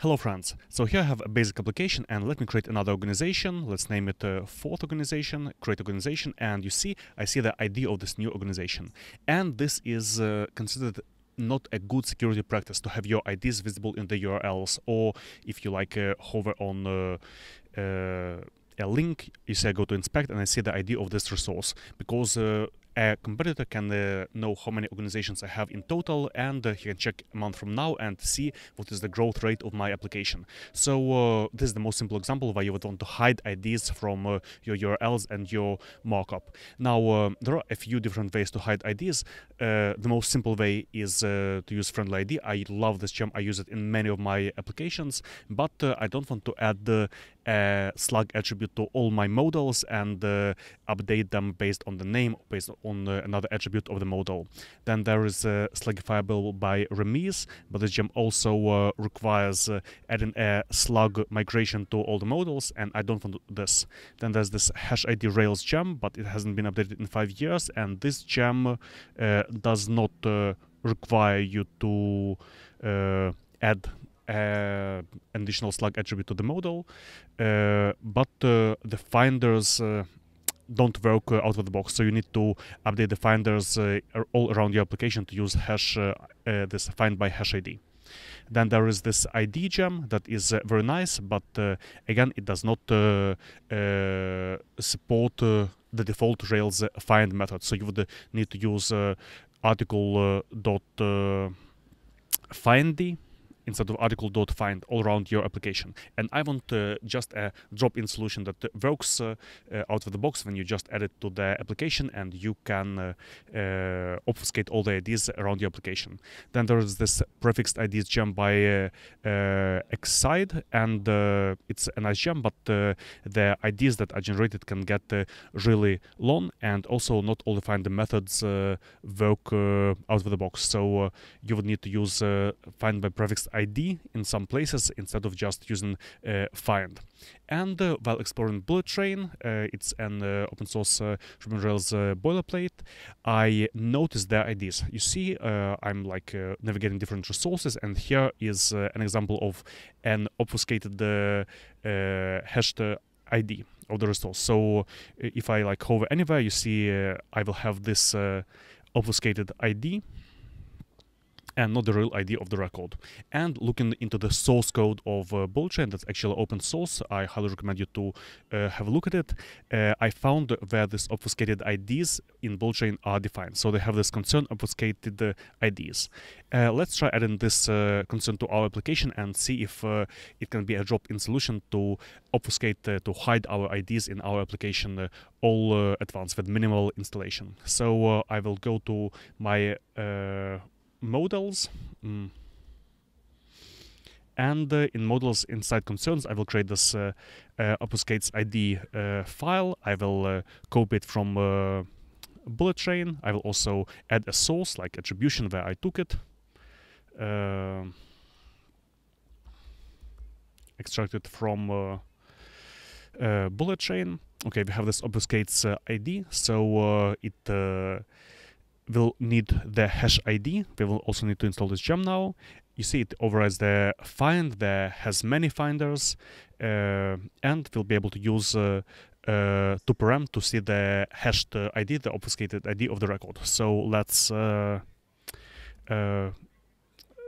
Hello friends, so here I have a basic application and let me create another organization, let's name it uh, fourth organization, create organization and you see, I see the ID of this new organization. And this is uh, considered not a good security practice to have your IDs visible in the URLs or if you like uh, hover on uh, uh, a link, you say I go to inspect and I see the ID of this resource. Because uh, a competitor can uh, know how many organizations I have in total and uh, he can check a month from now and see what is the growth rate of my application. So uh, this is the most simple example why you would want to hide IDs from uh, your URLs and your markup. Now uh, there are a few different ways to hide IDs. Uh, the most simple way is to use friendly ID. I love this gem. I use it in many of my applications, but I don't want to add a slug attribute to all my models and update them based on the name, based on uh, another attribute of the model. Then there is uh, slugifiable by remise, but this gem also uh, requires uh, adding a slug migration to all the models, and I don't want this. Then there's this hash ID Rails gem, but it hasn't been updated in five years, and this gem uh, does not uh, require you to add uh, additional slug attribute to the model, uh, but uh, the finders don't work uh, out of the box. So you need to update the finders uh, all around your application to use hash uh, this find by hash ID. Then there is this ID gem that is uh, very nice, but uh, again, it does not uh, support the default Rails find method. So you would need to use article dot findy instead of article.find all around your application. And I want uh, just a drop-in solution that works uh, uh, out of the box when you just add it to the application and you can uh, uh, obfuscate all the IDs around your application. Then there is this prefixed IDs gem by Xside and it's a nice gem, but the IDs that are generated can get really long and also not all the find the methods work out of the box. So you would need to use find by prefixed ID in some places instead of just using uh, find. And uh, while exploring Bullet Train, uh, it's an open source Ruby on Rails boilerplate, I noticed their IDs. You see, I'm like navigating different resources, and here is an example of an obfuscated hashed ID of the resource. So if I like hover anywhere, you see uh, I will have this uh, obfuscated ID and not the real ID of the record. And looking into the source code of uh, Bullet Train, that's actually open source, I highly recommend you to uh, have a look at it. Uh, I found where these obfuscated IDs in Bullet Train are defined. So they have this concern obfuscated uh, IDs. Uh, let's try adding this uh, concern to our application and see if it can be a drop-in solution to obfuscate, to hide our IDs in our application all at once with minimal installation. So I will go to my modals. Mm. And uh, in models inside concerns, I will create this uh, uh, obfuscates ID uh, file. I will uh, copy it from bullet train. I will also add a source like attribution where I took it. extract it from bullet train. Okay, we have this obfuscates ID, so it will need the hash ID. We will also need to install this gem now. You see it overrides the find that has many finders uh, and we'll be able to use uh, uh, param to see the hashed ID, the obfuscated ID of the record. So let's uh, uh,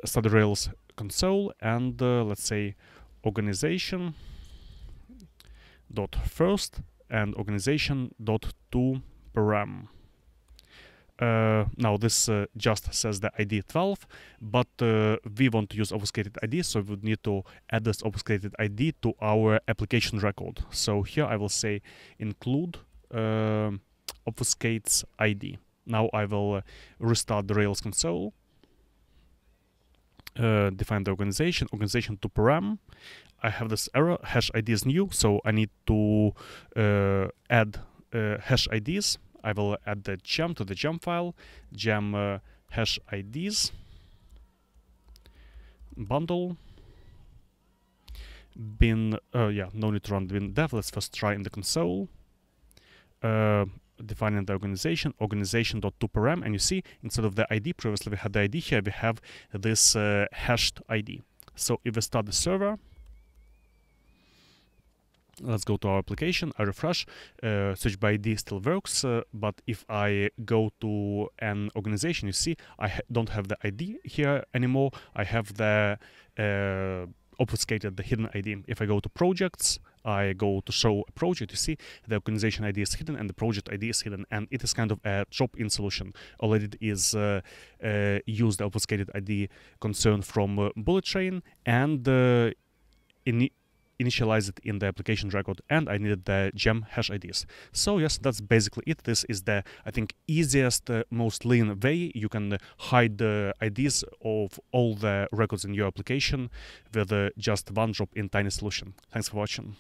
start the Rails console and uh, let's say organization dot first and organization dot to param. Uh, now this uh, just says the ID 12, but uh, we want to use obfuscated ID, so we would need to add this obfuscated ID to our application record. So here I will say include um, obfuscates ID. Now I will uh, restart the Rails console, uh, define the organization, organization to param. I have this error, hash ID is new, so I need to uh, add hash IDs I will add the gem to the gem file, gem uh, hash IDs, bundle, bin, uh, yeah, no need to run bin dev, let's first try in the console, uh, defining the organization, organization.toParam, and you see, instead of the ID, previously we had the ID, here we have this uh, hashed ID. So if we start the server, let's go to our application i refresh uh, search by id still works uh, but if i go to an organization you see i ha don't have the id here anymore. I have the uh, obfuscated the hidden id if i go to projects i go to show a project you see the organization id is hidden and the project id is hidden and it is kind of a drop-in solution. All it is uh, uh, use the obfuscated id concern from uh, bullet train and uh, in initialize it in the application record and I needed the gem hash IDs. So yes, that's basically it. This is the, I think, easiest, uh, most lean way you can hide the IDs of all the records in your application with uh, just one drop in tiny solution. Thanks for watching.